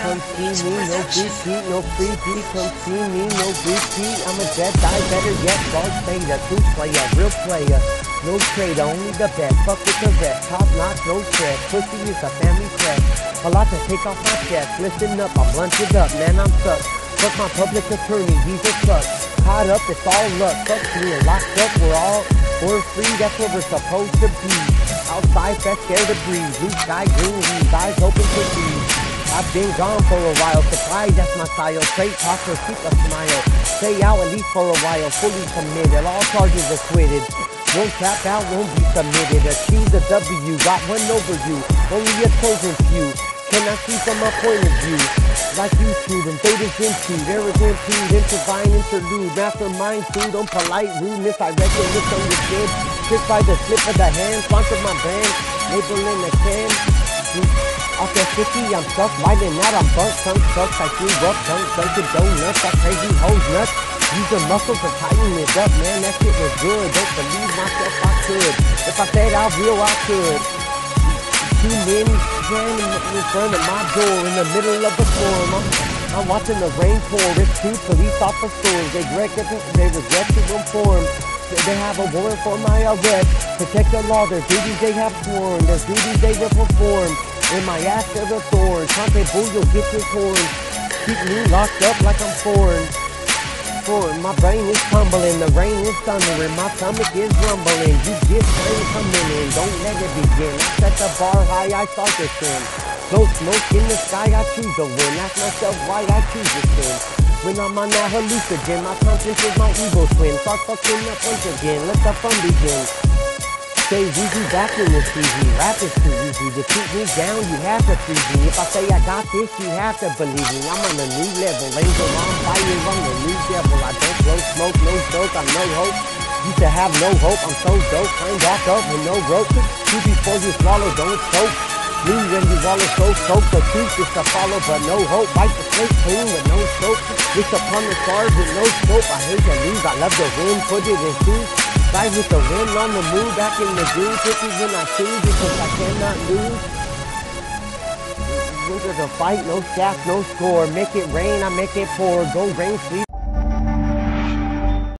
come see me, no repeat, no free come see me, no repeat. I'm a dead Jedi, better yet, Darth Vader, true player, real player. No trade, only the best. Fuck with the rest. Top notch, no stress. Pussy is a family crest. A lot to take off my chest. Listen up, I'm blunted up, man, I'm stuck. Fuck my public attorney, he's a fuck. Caught up, it's all luck. Fuck me, locked up, we're all we're free, that's where we're supposed to be. Outside, that's scared to breathe. Blue sky, green leaves, eyes open to see. I've been gone for a while, surprise, that's my style. Straight talk or keep a smile. Stay out at least for a while, fully committed. All charges acquitted. Won't tap out, won't be submitted. Achieve the W, got one over you. Only a chosen few. Can I see from my point of view. Like YouTube faded into, arrogant food, intervine, interlude, mastermind, food, unpolite, rude, misdirection, misunderstood. Tricked by the slip of the hand, sponsored my band, label in the can. That 50, I'm stuck, lighting out, I'm burnt, tongue stuck, I feel rough, tongue to donuts, that crazy hoes nuts. Use your muscles to tighten it up, man, that shit was good. Don't believe myself, I could. If I said I will, I could. Two men standing in front of my door in the middle of the storm. I'm, I'm watching the rain pour. It's two police officers. They regret, they regret to inform. They have a warrant for my arrest. Protect the law, their duties they have sworn. Their duties they will perform. In my ass there's a thorn. Conte bull, you'll get your horn. Keep me locked up like I'm foreign foreign. My brain is tumbling, the rain is thundering, my stomach is rumbling. You get rain coming in, don't let it begin. I set the bar high, I start to sin. No smoke in the sky, I choose to win. Ask myself why I choose to sin. When I'm on that hallucinogen, my conscience is my evil twin. Start fucking up once again, let the fun begin. Say Weezy back in this easy, rap is too easy. To keep me down, you have to freeze me. If I say I got this, you have to believe me. I'm on a new level, angel I'm fire, I'm the new devil. I don't blow smoke, no joke, I'm no hope. Used to have no hope, I'm so dope. Climb back up with no rope. Two before you swallow, don't choke. Blue when you wallow, so soak. The truth is to follow, but no hope. Wipe the slate clean with no soap. It's upon the stars with no scope. I hate to lose, I love the win, put it in two. Ride with the wind on the move, back in the groove. Tricky when I choose because I cannot lose. Winter a fight, no staff, no score. Make it rain, I make it pour. Go rain, sleep.